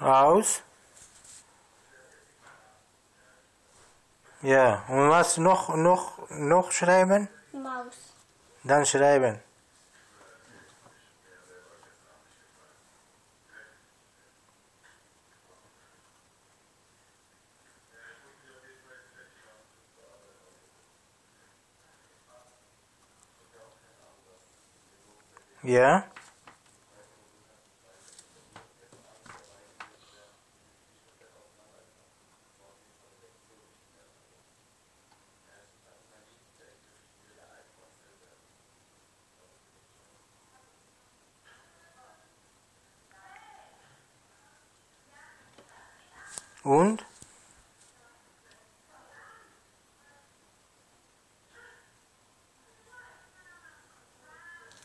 Aus. Ja, und was noch, noch, noch schreiben? Maus. Dann schreiben. Ja? Und?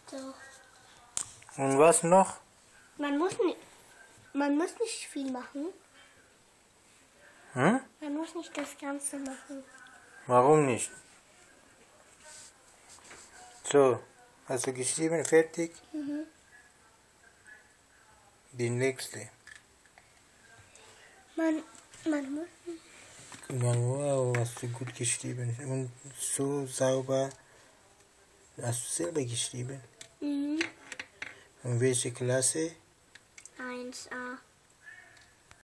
So. Und was noch? Man muss nicht, man muss nicht viel machen. Hm? Man muss nicht das Ganze machen. Warum nicht? So, hast du geschrieben, fertig? Mhm. Die nächste. Man, man muss Wow, hast du gut geschrieben. Und so sauber. Hast du selber geschrieben? mhm. Und welche Klasse? 1a.